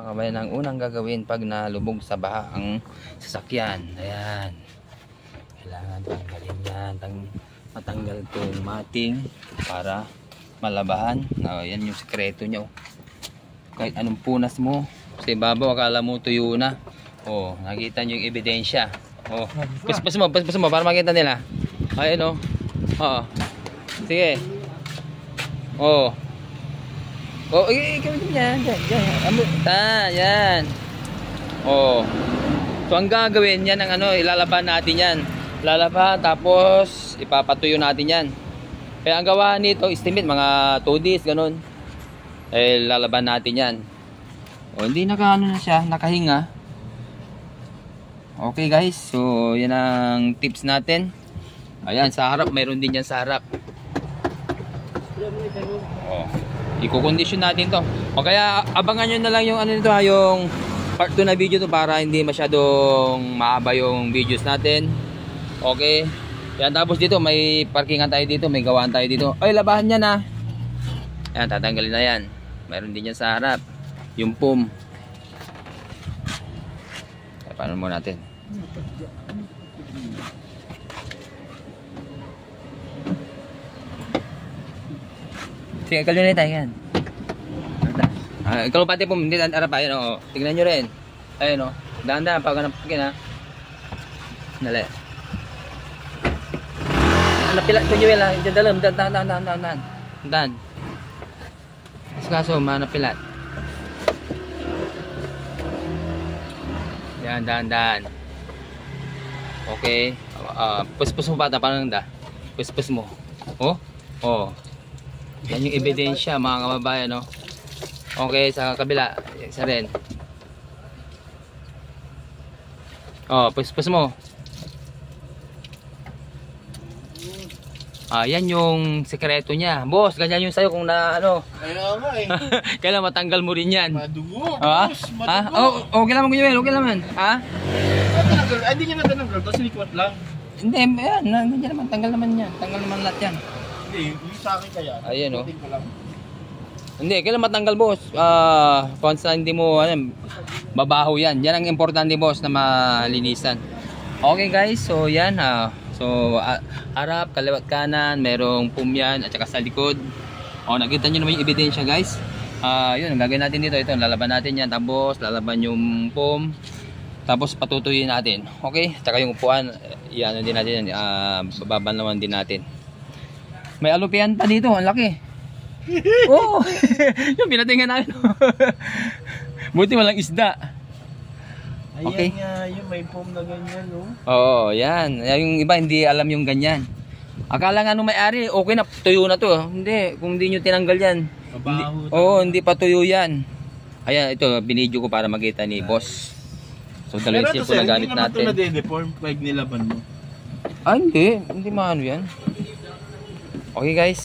Mga ang unang gagawin pag nalubog sa baha ang sasakyan. Ayan. Kailangan tanggalin yan. Tang matanggal itong mating para malabahan. Oh, yan yung sekreto nyo. Kahit anong punas mo. Sa ibabaw, akala mo tuyo na. Oh, nakita nyo yung ebidensya. Oh, paspas mo, paspas mo para makita nila. Ayun oh. Oo. Sige. Oh. Oh, eh, ikaw din yan. Yan, yan. Amo, ta, yan. Oh. So, ang gagawin yan, ang ano, ilalaban natin yan. Lalaban, tapos, ipapatuyo natin yan. Kaya ang gawa nito, estimate, mga 2 days, ganun. Eh, lalaban natin yan. O, hindi naka, ano na siya, nakahinga. Okay guys, so yan ang tips natin. Ayan, sa harap, mayroon din yan sa harap. Oh. Iko-condition natin to. O kaya abangan nyo na lang yung ano nito ha, yung part 2 na video to para hindi masyadong mahaba yung videos natin. Okay. Yan tapos dito may parkingan tayo dito, may gawaan tayo dito. Ay, labahan niya na. Ayan, tatanggalin na yan. Mayroon din yan sa harap. Yung pum. Paano mo natin? Sige, kalyo na tayo yan. Ah, ikaw pati po, hindi tayo arap. Ayun, oh. Tingnan nyo rin. Ayun, oh. Dahan-dahan, pag anong pagkin, ha. Dali. Napila, kunyo yun, ha. Diyan dalam, dahan, dahan, dahan, dahan, dahan, dahan. Mas kaso, manapilat. Yan, dahan, dahan. Okay. Ah, puspus mo bata, parang da. Puspus mo. Oh? Oh. Yan yung ebidensya mga kababayan no. Okay, sa kabila, isa rin. Oh, puspus mo. Ah, yan yung sekreto niya. Boss, ganyan yung sayo kung na ano. Kaya nga eh. Kailan matanggal mo rin yan. Madugo, Ha? boss. Ha? Madugo. Oh, okay naman kuya, okay naman. Ha? Ah. Ay, hindi niya na tinanggal. Tapos likwat lang. Hindi, yan, nandiyan naman, tanggal naman yan. Tanggal naman lahat yan. Hindi, yung sa akin kaya. Ayan, oh. Ko lang. Hindi, kailan matanggal boss? Ah, kung saan hindi mo ano, babaho yan. Yan ang importante boss na malinisan. Okay guys, so yan ah. So ah, harap, kaliwat kanan, merong pum yan at saka sa likod. Oh, nakita niyo naman yung ebidensya guys. Ah, yun, ang gagawin natin dito, ito, lalaban natin yan. Tapos lalaban yung pum. Tapos patutuyin natin. Okay? Tsaka yung upuan, iano din natin yan. Ah, babanlawan din natin. May alupian pa dito, ang laki. Oo. yung pinatingan namin. Buti walang isda. Ayan Okay. nga, yung may foam na ganyan, no? Oo, yan. Yung iba hindi alam yung ganyan. Akala nga nung may-ari, okay na, tuyo na to. Hindi, kung hindi nyo tinanggal yan. Mabaho. oo, hindi pa tuyo yan. Ayan, ito, binidyo ko para makita ni boss. So, dalawang Pero ito, sip na sir, gamit hindi naman ito natin. nade-deform pag nilaban mo. Ah, hindi. Hindi maano yan. Okay guys,